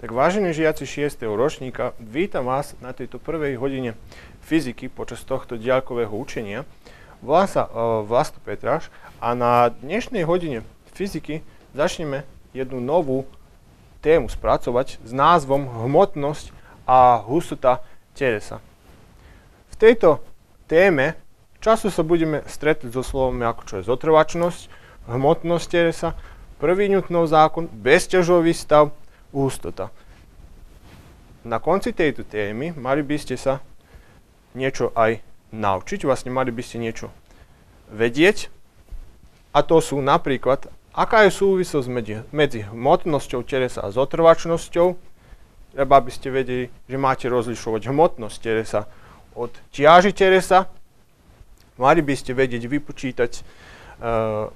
Tak vážení žiaci 6. ročníka, vítam vás na tejto prvej hodine fyziky počas tohto diaľkového učenia. Volám sa uh, Vlasto Petráš a na dnešnej hodine fyziky začneme jednu novú tému spracovať s názvom Hmotnosť a hustota telesa. V tejto téme času sa budeme stretnúť so slovami ako čo je zotrvačnosť, hmotnosť telesa, prvý Newtonov zákon, bezťažový stav, hustota. Na konci tejto témy mali by ste sa niečo aj naučiť, vlastne mali by ste niečo vedieť. A to sú napríklad, aká je súvislosť medzi, medzi hmotnosťou telesa a zotrvačnosťou, treba aby ste vedeli, že máte rozlišovať hmotnosť telesa od ťaži telesa, mali by ste vedieť vypočítať uh,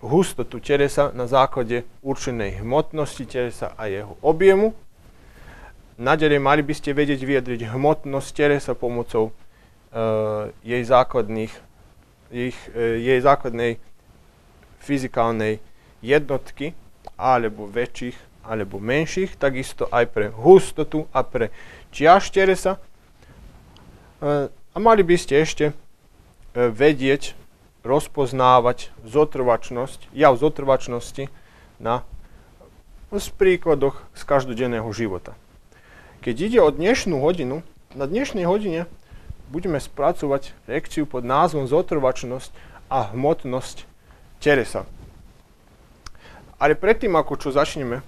hustotu telesa na základe určenej hmotnosti telesa a jeho objemu. Naďalej mali by ste vedieť vyjadriť hmotnosť telesa pomocou uh, jej, základných, ich, uh, jej základnej fyzikálnej jednotky alebo väčších alebo menších, takisto aj pre hustotu a pre čiaž telesa. Uh, a mali by ste ešte vedieť rozpoznávať zotrvačnosť, jav zotrvačnosti na z príkladoch z každodenného života. Keď ide o dnešnú hodinu, na dnešnej hodine budeme spracovať lekciu pod názvom Zotrvačnosť a hmotnosť telesa. Ale predtým, ako čo začneme e,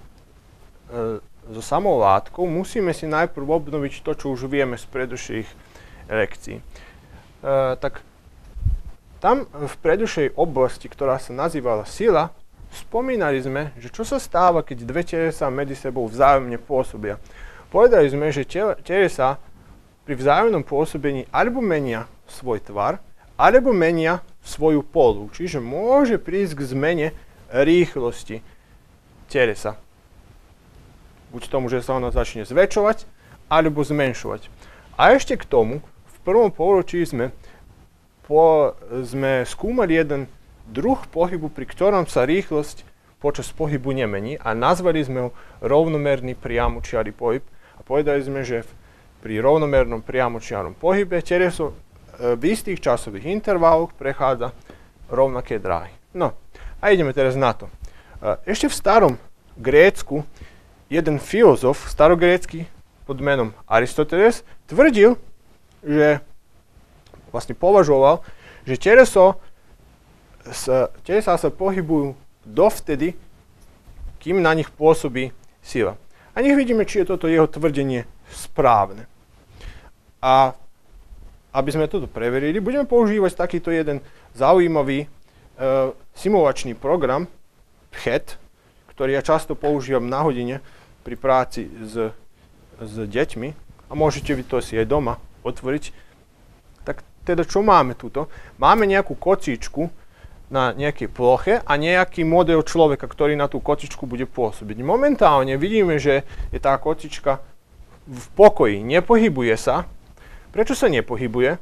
so samou látkou, musíme si najprv obnoviť to, čo už vieme z predošlých lekcií. E, tak tam v predušej oblasti, ktorá sa nazývala sila, spomínali sme, že čo sa stáva, keď dve telesa medzi sebou vzájomne pôsobia. Povedali sme, že telesa pri vzájomnom pôsobení alebo menia svoj tvar, alebo menia svoju polu. Čiže môže prísť k zmene rýchlosti telesa. Buď tomu, že sa ona začne zväčšovať, alebo zmenšovať. A ešte k tomu, v prvom pôročí sme po, sme skúmali jeden druh pohybu, pri ktorom sa rýchlosť počas pohybu nemení a nazvali sme ho rovnomerný priamočiary pohyb a povedali sme, že pri rovnomernom priamočiarom pohybe teleso e, v istých časových intervaloch prechádza rovnaké dráhy. No a ideme teraz na to. E, ešte v starom Grécku jeden filozof starogrécky pod menom Aristoteles tvrdil, že vlastne považoval, že tereso sa, telesá sa pohybujú dovtedy, kým na nich pôsobí sila. A nech vidíme, či je toto jeho tvrdenie správne. A aby sme toto preverili, budeme používať takýto jeden zaujímavý e, simulačný program PHET, ktorý ja často používam na hodine pri práci s, s deťmi a môžete vy to si aj doma otvoriť teda čo máme tuto? Máme nejakú kocičku na nejakej ploche a nejaký model človeka, ktorý na tú kocičku bude pôsobiť. Momentálne vidíme, že je tá kocička v pokoji, nepohybuje sa. Prečo sa nepohybuje?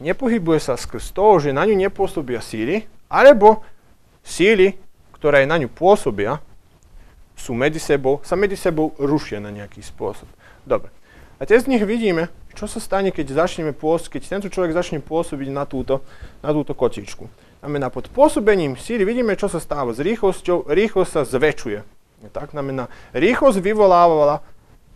Nepohybuje sa skrz toho, že na ňu nepôsobia síly, alebo síly, ktoré na ňu pôsobia, sú medzi sebou, sa medzi sebou rušia na nejaký spôsob. Dobre. A teraz z nich vidíme, čo sa stane, keď, začneme pôsobiť, keď tento človek začne pôsobiť na túto, na túto kotičku. Znamená, pod pôsobením síly vidíme, čo sa stáva s rýchlosťou. Rýchlosť sa zväčšuje. Tak znamená, rýchlosť vyvolávala,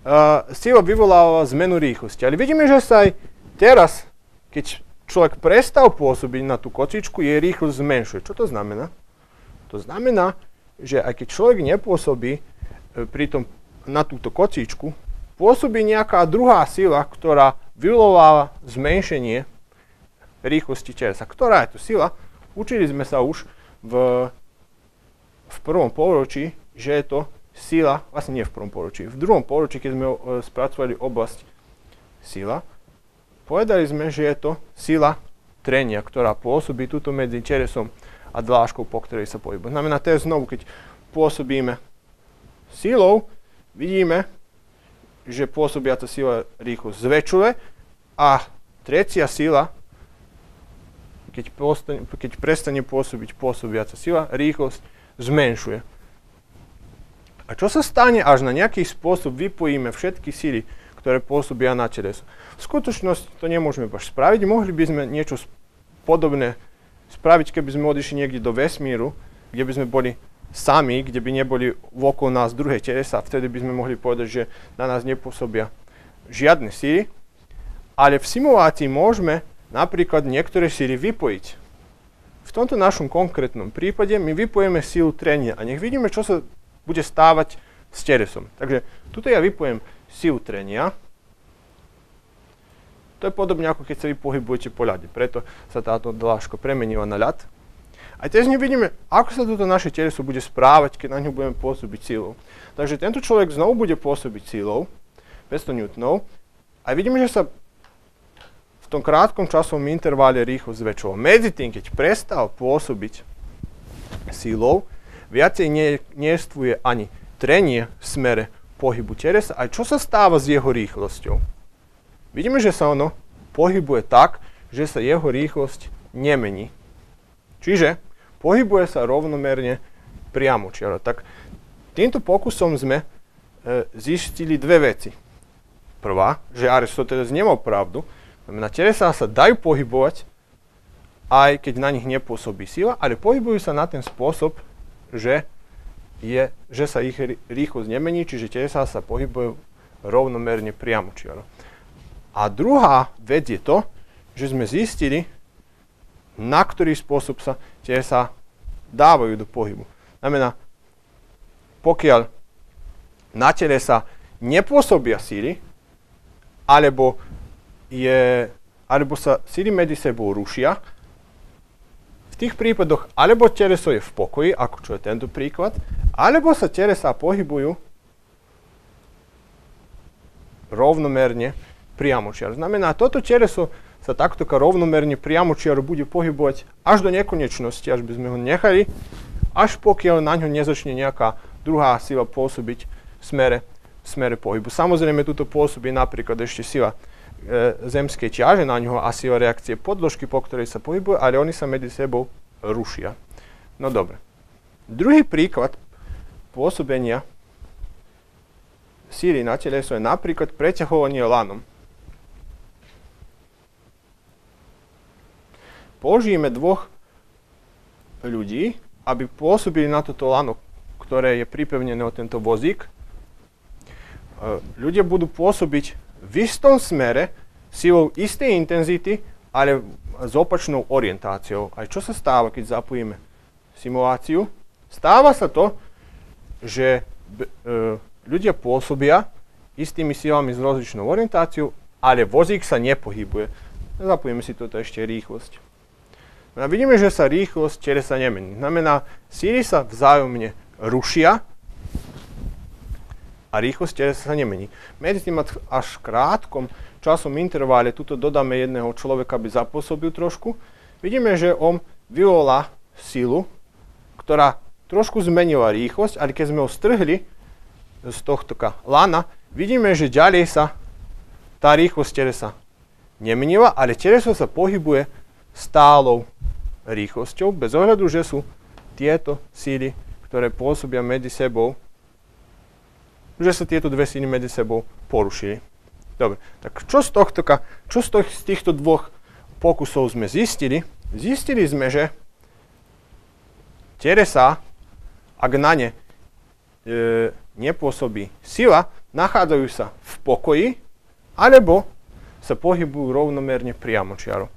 uh, sila vyvolávala zmenu rýchlosti. Ale vidíme, že sa aj teraz, keď človek prestal pôsobiť na tú kotičku, jej rýchlosť zmenšuje. Čo to znamená? To znamená, že aj keď človek nepôsobí e, pri na túto kotičku, pôsobí nejaká druhá sila, ktorá vyvoláva zmenšenie rýchlosti telesa. Ktorá je to sila? Učili sme sa už v, v prvom polročí, že je to sila, vlastne nie v prvom polročí, v druhom polročí, keď sme uh, spracovali oblasť sila, povedali sme, že je to sila trenia, ktorá pôsobí tuto medzi teresom a dlážkou, po ktorej sa pohybuje. Znamená, teraz znovu, keď pôsobíme silou, vidíme, že pôsobiaca sila rýchlo zväčšuje a tretia sila, keď, postane, keď prestane pôsobiť pôsobiaca sila, rýchlosť zmenšuje. A čo sa stane, až na nejaký spôsob vypojíme všetky síly, ktoré pôsobia na teleso? V skutočnosti to nemôžeme baš spraviť. Mohli by sme niečo podobné spraviť, keby sme odišli niekde do vesmíru, kde by sme boli sami, kde by neboli okolo nás druhé telesa. Vtedy by sme mohli povedať, že na nás nepôsobia žiadne síly. Ale v simulácii môžeme napríklad niektoré síly vypojiť. V tomto našom konkrétnom prípade my vypojeme sílu trenia a nech vidíme, čo sa bude stávať s telesom. Takže tuto ja vypojem sílu trenia. To je podobne ako keď sa vy pohybujete po ľade. Preto sa táto dláška premenila na ľad. A teraz nevidíme, ako sa toto naše teleso bude správať, keď na ňu budeme pôsobiť sílou. Takže tento človek znovu bude pôsobiť sílou, 500 Newtonov, a vidíme, že sa v tom krátkom časovom intervale rýchlo zväčšoval. Medzi tým, keď prestal pôsobiť sílou, viacej nie, ani trenie v smere pohybu telesa, aj čo sa stáva s jeho rýchlosťou. Vidíme, že sa ono pohybuje tak, že sa jeho rýchlosť nemení. Čiže pohybuje sa rovnomerne priamo čiaro. Tak týmto pokusom sme e, zistili dve veci. Prvá, že Aristoteles nemal pravdu, Znamená, telesá sa dajú pohybovať, aj keď na nich nepôsobí sila, ale pohybujú sa na ten spôsob, že, je, že sa ich rýchlosť nemení, čiže telesá sa pohybujú rovnomerne priamo čiaro. A druhá vec je to, že sme zistili, na ktorý spôsob sa telesá dávajú do pohybu. Znamená, pokiaľ na telesa nepôsobia síly, alebo je, alebo sa síly medzi sebou rušia, v tých prípadoch alebo teleso je v pokoji, ako čo je tento príklad, alebo sa telesa pohybujú rovnomerne priamočiar. Znamená, toto teleso sa takto rovnomerne priamočiar bude pohybovať až do nekonečnosti, až by sme ho nechali, až pokiaľ na ňo nezačne nejaká druhá sila pôsobiť v smere, v smere pohybu. Samozrejme, tuto pôsobí napríklad ešte sila e, zemskej ťaže na ňoho a sila reakcie podložky, po ktorej sa pohybuje, ale oni sa medzi sebou rušia. No dobre. Druhý príklad pôsobenia síly na teleso je napríklad preťahovanie lanom. Použijeme dvoch ľudí, aby pôsobili na toto lano, ktoré je pripevnené o tento vozík. E, ľudia budú pôsobiť v istom smere, silou istej intenzity, ale s opačnou orientáciou. Aj čo sa stáva, keď zapojíme simuláciu? Stáva sa to, že e, ľudia pôsobia istými silami s rozličnou orientáciou, ale vozík sa nepohybuje. Zapojíme si toto ešte rýchlosť. A vidíme, že sa rýchlosť sa nemení. Znamená, síly sa vzájomne rušia, a rýchlosť sa nemení. Medzi tým až krátkom časom intervále tuto dodáme jedného človeka, aby zapôsobil trošku. Vidíme, že on vyvolá silu, ktorá trošku zmenila rýchlosť, ale keď sme ho strhli z tohto lana, vidíme, že ďalej sa tá rýchlosť telesa nemenila, ale teleso sa pohybuje stálou rýchlosťou, bez ohľadu, že sú tieto síly, ktoré pôsobia medzi sebou že sa tieto dve síly medzi sebou porušili. Dobre, tak čo z, tohto, čo z, z týchto dvoch pokusov sme zistili? Zistili sme, že telesa, ak na ne e, nepôsobí sila, nachádzajú sa v pokoji, alebo sa pohybujú rovnomerne priamo čiaro.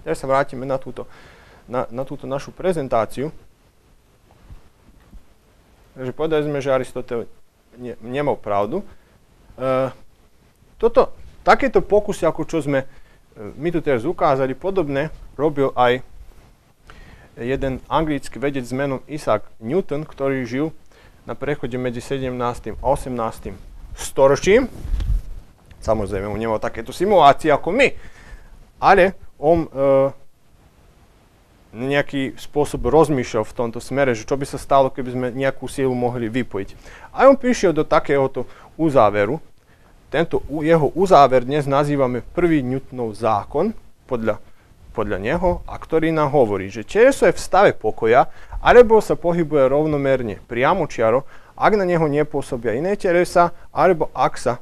Teraz sa vrátime na túto, na, na túto našu prezentáciu. Takže povedali sme, že Aristotel ne, nemal pravdu. E, toto, takéto pokusy, ako čo sme e, my tu teraz ukázali, podobné robil aj jeden anglický vedec s menom Isaac Newton, ktorý žil na prechode medzi 17. a 18. storočím. Samozrejme, on nemal takéto simulácie ako my, ale on e, nejaký spôsob rozmýšľal v tomto smere, že čo by sa stalo, keby sme nejakú silu mohli vypojiť. A on prišiel do takéhoto uzáveru. Tento jeho uzáver dnes nazývame prvý Newtonov zákon, podľa, podľa neho, a ktorý nám hovorí, že teleso je v stave pokoja, alebo sa pohybuje rovnomerne priamo čiaro, ak na neho nepôsobia iné telesa, alebo ak sa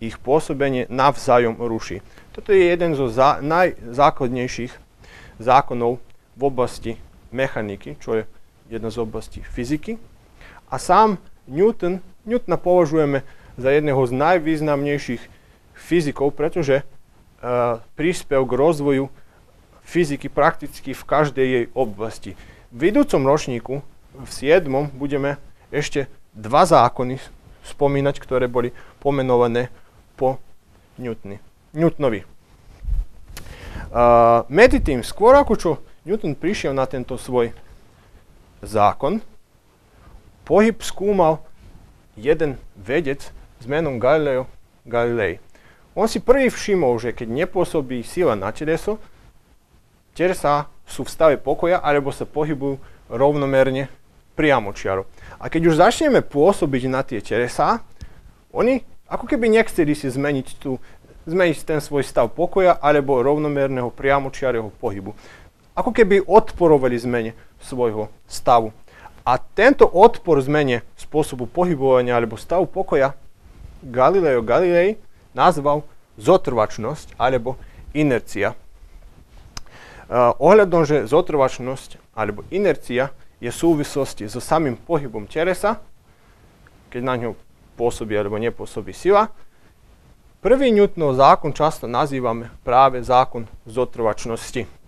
ich pôsobenie navzájom ruší. Toto je jeden zo zá, najzákladnejších zákonov v oblasti mechaniky, čo je jedna z oblasti fyziky. A sám Newton, Newtona považujeme za jedného z najvýznamnejších fyzikov, pretože uh, prispel k rozvoju fyziky prakticky v každej jej oblasti. V idúcom ročníku, v 7. budeme ešte dva zákony spomínať, ktoré boli pomenované po Newtoni, Newtonovi. Uh, medzi tým, skôr ako čo Newton prišiel na tento svoj zákon, pohyb skúmal jeden vedec s menom Galileo Galilei. On si prvý všimol, že keď nepôsobí sila na teleso, telesa sú v stave pokoja alebo sa pohybujú rovnomerne priamočiaro. A keď už začneme pôsobiť na tie telesá, oni ako keby nechceli si zmeniť, tú, zmeniť ten svoj stav pokoja alebo rovnomerného priamočiarého pohybu. Ako keby odporovali zmene svojho stavu. A tento odpor zmene spôsobu pohybovania alebo stavu pokoja Galileo Galilei nazval zotrvačnosť alebo inercia. Uh, ohľadom, že zotrvačnosť alebo inercia je v súvislosti so samým pohybom telesa, keď na ňo pôsobí alebo nepôsobí sila. Prvý Newtonov zákon často nazývame práve zákon zotrvačnosti.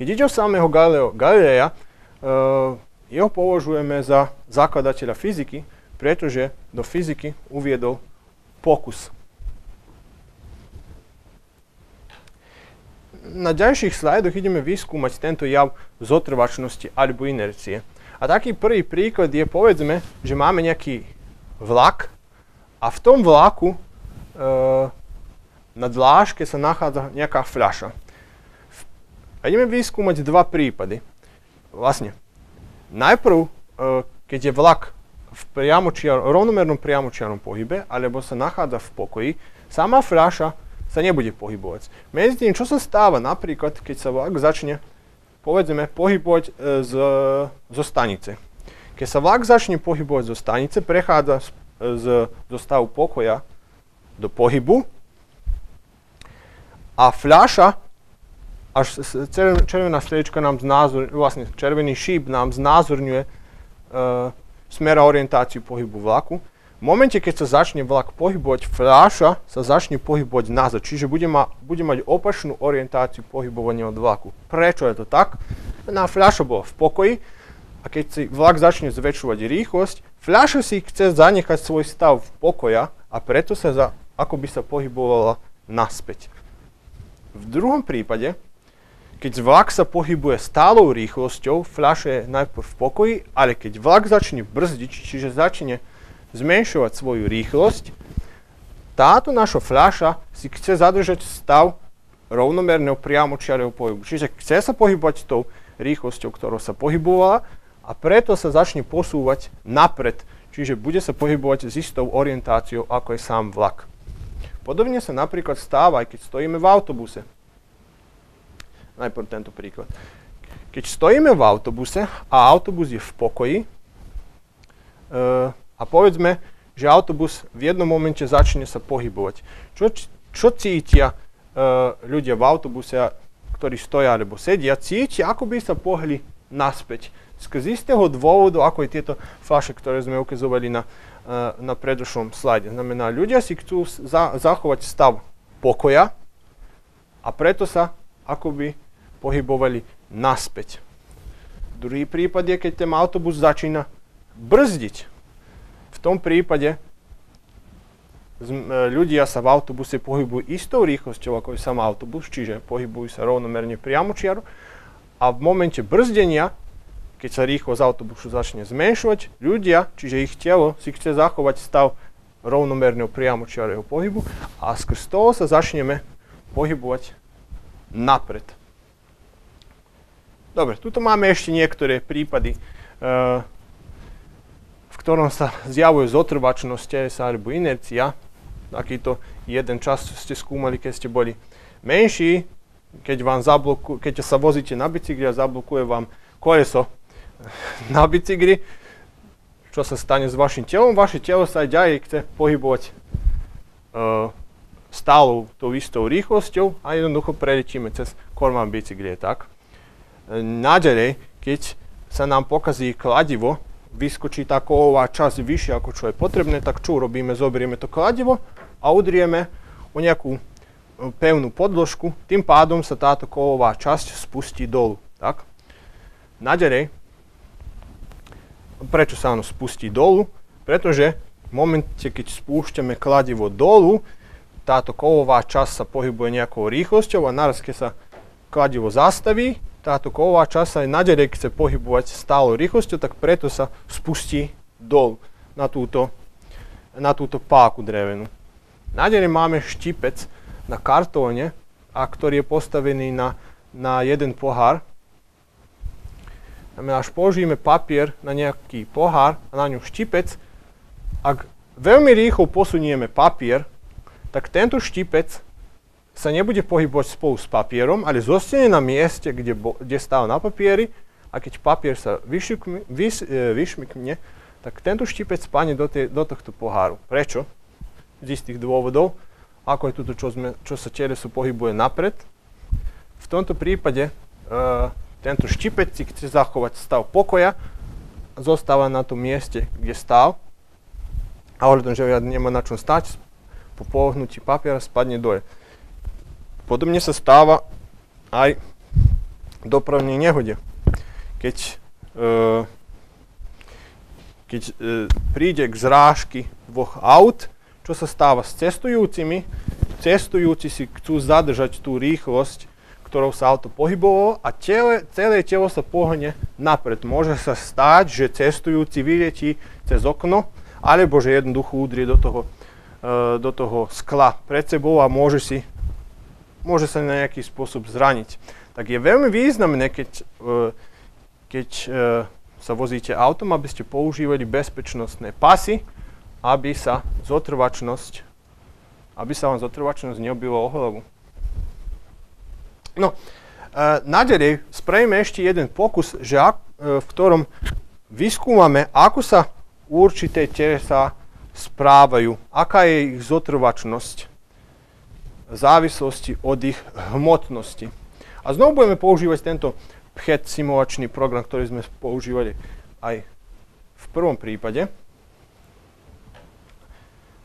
Keď ide o samého Galileo Galileja, uh, jeho považujeme za zakladateľa fyziky, pretože do fyziky uviedol pokus. Na ďalších slajdoch ideme vyskúmať tento jav zotrvačnosti alebo inercie. A taký prvý príklad je, povedzme, že máme nejaký vlak a v tom vlaku e, na dlážke sa nachádza nejaká fľaša. A ideme vyskúmať dva prípady. Vlastne, najprv, e, keď je vlak v priamočiar, rovnomernom priamočiarnom pohybe, alebo sa nachádza v pokoji, sama fľaša sa nebude pohybovať. Medzi tým, čo sa stáva napríklad, keď sa vlak začne, povedzme, pohybovať e, z, zo stanice. Keď sa vlak začne pohybovať zo stanice, prechádza z, z, zo stavu pokoja do pohybu a fľaša až červená striečka nám znázor, vlastne červený šíp nám znázorňuje uh, smer a orientáciu pohybu vlaku. V momente, keď sa začne vlak pohybovať, fľaša sa začne pohybovať nazad, čiže bude, ma, bude mať opačnú orientáciu pohybovania od vlaku. Prečo je to tak? Na fľaša bola v pokoji a keď si vlak začne zväčšovať rýchlosť, fľaša si chce zanechať svoj stav v pokoja a preto sa za, ako by sa pohybovala naspäť. V druhom prípade, keď vlak sa pohybuje stálou rýchlosťou, fľaša je najprv v pokoji, ale keď vlak začne brzdiť, čiže začne zmenšovať svoju rýchlosť, táto naša fľaša si chce zadržať stav rovnomerného priamočiareho pohybu. Čiže chce sa pohybovať tou rýchlosťou, ktorou sa pohybovala a preto sa začne posúvať napred, čiže bude sa pohybovať s istou orientáciou, ako je sám vlak. Podobne sa napríklad stáva, aj keď stojíme v autobuse najprv tento príklad. Keď stojíme v autobuse a autobus je v pokoji uh, a povedzme, že autobus v jednom momente začne sa pohybovať. Čo, čo cítia uh, ľudia v autobuse, ktorí stoja alebo sedia, cítia, ako by sa pohli naspäť. Skrz istého dôvodu, ako je tieto flaše, ktoré sme ukazovali na, uh, na predošlom slajde. Znamená, ľudia si chcú za, zachovať stav pokoja a preto sa akoby pohybovali naspäť. Druhý prípad je, keď ten autobus začína brzdiť. V tom prípade e, ľudia sa v autobuse pohybujú istou rýchlosťou, ako je sám autobus, čiže pohybujú sa rovnomerne priamočiaro a v momente brzdenia, keď sa rýchlosť autobusu začne zmenšovať, ľudia, čiže ich telo, si chce zachovať stav rovnomerného priamočiarého pohybu a skrz toho sa začneme pohybovať napred. Dobre, tuto máme ešte niektoré prípady, uh, v ktorom sa zjavuje zotrvačnosť sa alebo inercia. Takýto jeden čas ste skúmali, keď ste boli menší, keď, vám zabloku, keď sa vozíte na bicykli a zablokuje vám koleso na bicykli. čo sa stane s vašim telom. Vaše telo sa aj ďalej chce pohybovať uh, stále tou istou rýchlosťou a jednoducho preletíme cez kormán bicyklie, tak? E, naďalej, keď sa nám pokazí kladivo, vyskočí tá kovová časť vyššie ako čo je potrebné, tak čo urobíme? Zoberieme to kladivo a udrieme o nejakú e, pevnú podložku, tým pádom sa táto kovová časť spustí dolu. Tak? Naďalej, prečo sa ono spustí dolu? Pretože v momente, keď spúšťame kladivo dolu, táto kovová časť sa pohybuje nejakou rýchlosťou a naraz, keď sa kladivo zastaví, táto kovová časť sa aj naďalej chce pohybovať stálou rýchlosťou, tak preto sa spustí dol na túto, na túto páku drevenú. Naďalej máme štipec na kartóne, a ktorý je postavený na, na jeden pohár. Znamená, až položíme papier na nejaký pohár a na ňu štipec, ak veľmi rýchlo posunieme papier, tak tento štipec sa nebude pohybovať spolu s papierom, ale zostane na mieste, kde, bo, kde stál na papieri a keď papier sa vyšmykne, vys, e, vyšmykne, tak tento štipec spadne do, do tohto poháru. Prečo? Z istých dôvodov. Ako je toto, čo, sme, čo sa teleso pohybuje napred. V tomto prípade e, tento štipec si chce zachovať stav pokoja, zostáva na tom mieste, kde stál. A ohľadom, že nemá na čom stať, po pohnutí papiera spadne dole. Podobne sa stáva aj dopravnej nehode. Keď, e, keď e, príde k zrážky dvoch aut, čo sa stáva s cestujúcimi, cestujúci si chcú zadržať tú rýchlosť, ktorou sa auto pohybovalo a celé, celé telo sa pohne napred. Môže sa stáť, že cestujúci vyletí cez okno, alebo že jednoducho udrie do toho E, do toho skla pred sebou a môže, si, môže sa na nejaký spôsob zraniť. Tak je veľmi významné, keď, e, keď e, sa vozíte autom, aby ste používali bezpečnostné pasy, aby sa zotrvačnosť, aby sa vám zotrvačnosť neobila o hlavu. No, naďalej spravíme ešte jeden pokus, že ak, v ktorom vyskúmame, ako sa určité telesa správajú, aká je ich zotrvačnosť závislosti od ich hmotnosti. A znovu budeme používať tento PHET simulačný program, ktorý sme používali aj v prvom prípade.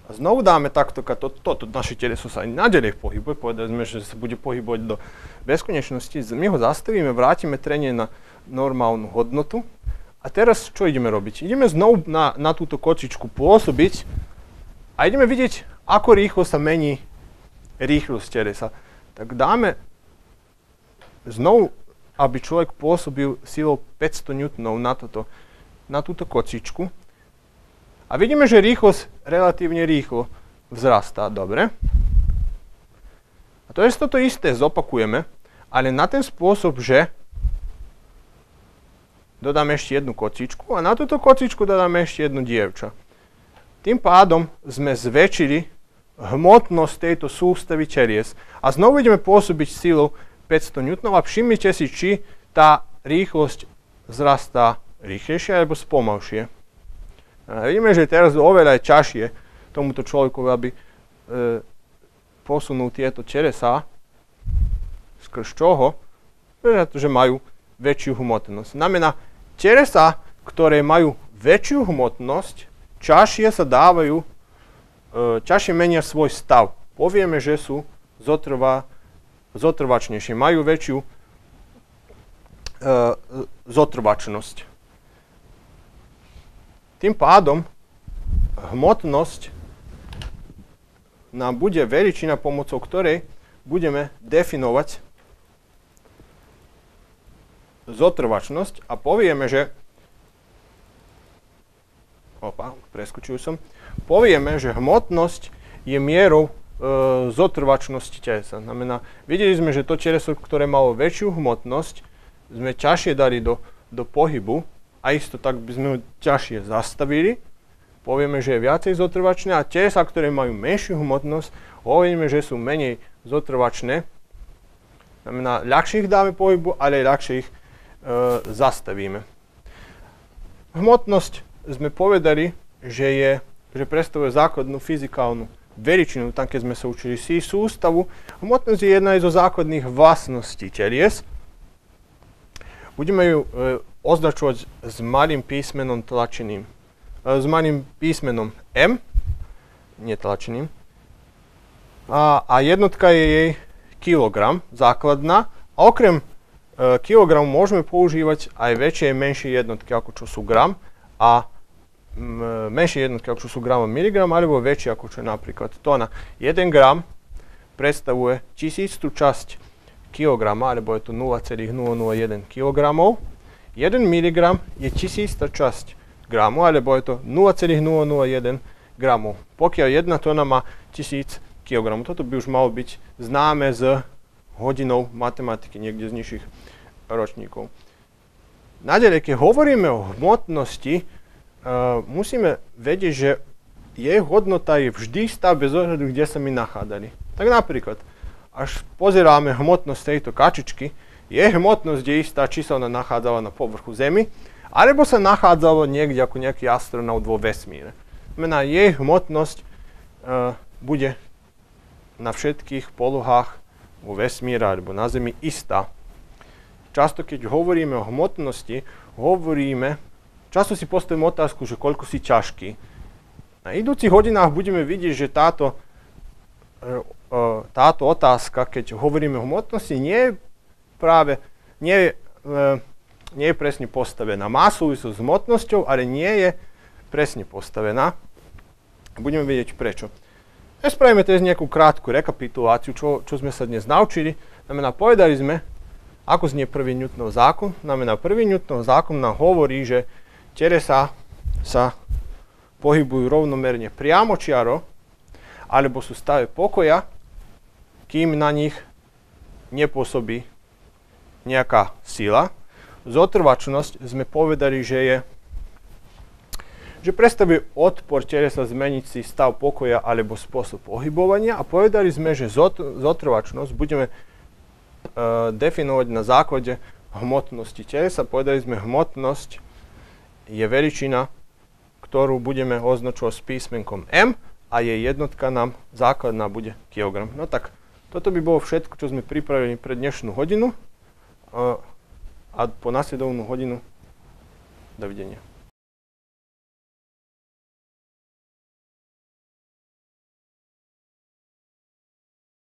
A znovu dáme takto, toto, to, naše teleso sa aj naďalej pohybuje, povedali sme, že sa bude pohybovať do bezkonečnosti. My ho zastavíme, vrátime trenie na normálnu hodnotu a teraz čo ideme robiť? Ideme znovu na, na túto kočičku pôsobiť a ideme vidieť, ako rýchlo sa mení rýchlosť teresa. Tak dáme znovu, aby človek pôsobil silou 500 N na, toto, na túto kocičku. A vidíme, že rýchlosť relatívne rýchlo vzrastá. Dobre. A to je toto isté zopakujeme, ale na ten spôsob, že dodáme ešte jednu kocičku a na túto kocičku dodáme ešte jednu dievča. Tým pádom sme zväčšili hmotnosť tejto sústavy čeries. A znovu ideme pôsobiť silou 500 N a všimnite si, či tá rýchlosť vzrastá rýchlejšie alebo spomalšie. A vidíme, že teraz oveľa je ťažšie tomuto človeku, aby e, posunul tieto čeresá, skrz čoho, pretože majú väčšiu hmotnosť. Znamená, Telesa, ktoré majú väčšiu hmotnosť, ťažšie sa dávajú, ťažšie menia svoj stav. Povieme, že sú zotrva, zotrvačnejšie, majú väčšiu e, zotrvačnosť. Tým pádom hmotnosť nám bude veličina, pomocou ktorej budeme definovať zotrvačnosť a povieme, že opa, preskočil som, povieme, že hmotnosť je mierou e, zotrvačnosti telesa. Znamená, videli sme, že to teleso, ktoré malo väčšiu hmotnosť, sme ťažšie dali do, do pohybu a isto tak by sme ho ťažšie zastavili. Povieme, že je viacej zotrvačné a telesa, ktoré majú menšiu hmotnosť, hovoríme, že sú menej zotrvačné. Znamená, ľahšie ich dáme pohybu, ale ľahšie ich E, zastavíme. Hmotnosť sme povedali, že, je, że predstavljaju zakladnu fizikalnu veličinu tanke sme součili sustavu, a je jedna iz zakladnih vlastnosti tjeljes. Budemo ju e, označovati s malim pismenom tlačenim, e, s malim pismenom M, nije a, a jednotka je jej kilogram zakladna, a okrem e, kilogramu možemo použivati, a i veće i menše jednotke ako ću su gram, a menšie jednotky, ako sú gram a miligram, alebo väčšie, ako čo je napríklad tóna. 1 gram predstavuje tisíctú časť kilograma, alebo je to 0,001 kg. 1 mg je tisícta časť gramu, alebo je to 0,001 gramov. Pokiaľ jedna tóna má 1000 kg. Toto by už malo byť známe z hodinou matematiky niekde z nižších ročníkov. Naďalej, keď hovoríme o hmotnosti, musíme vedieť, že jej hodnota je vždy stav bez ohľadu, kde sa my nachádzali. Tak napríklad, až pozeráme hmotnosť tejto kačičky, je hmotnosť, kde istá, či sa ona nachádzala na povrchu Zemi, alebo sa nachádzala niekde ako nejaký astronaut vo vesmíre. Znamená, jej hmotnosť uh, bude na všetkých polohách vo vesmíre alebo na Zemi istá. Často, keď hovoríme o hmotnosti, hovoríme Často si postavím otázku, že koľko si ťažký. Na idúcich hodinách budeme vidieť, že táto, e, e, táto otázka, keď hovoríme o hmotnosti, nie je práve nie je, e, nie je presne postavená. Má súvislosť s hmotnosťou, ale nie je presne postavená. Budeme vedieť prečo. Ja spravíme teraz nejakú krátku rekapituláciu, čo, čo sme sa dnes naučili. Znamená, povedali sme, ako znie prvý Newtonov zákon. Znamená, prvý Newtonov zákon nám hovorí, že telesa sa pohybujú rovnomerne priamočiaro, alebo sú v stave pokoja, kým na nich nepôsobí nejaká sila. Zotrvačnosť sme povedali, že je že predstavuje odpor telesa zmeniť si stav pokoja alebo spôsob pohybovania a povedali sme, že zotrvačnosť budeme uh, definovať na základe hmotnosti telesa. Povedali sme, hmotnosť je veličina, ktorú budeme označovať s písmenkom M a jej jednotka nám základná bude kilogram. No tak, toto by bolo všetko, čo sme pripravili pre dnešnú hodinu a po nasledovnú hodinu dovidenia.